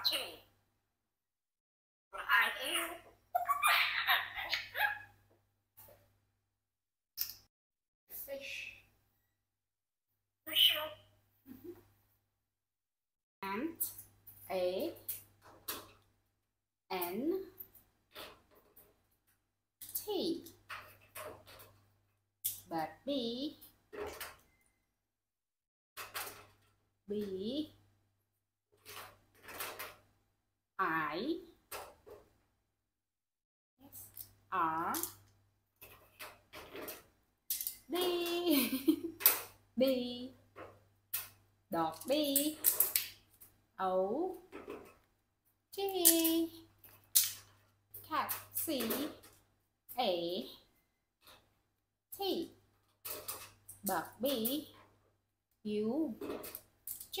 watching. I am. Fish. Fish. And a N T. But B B I R. D B. Đọt b, ấu chi. Taxi a t bạc b u g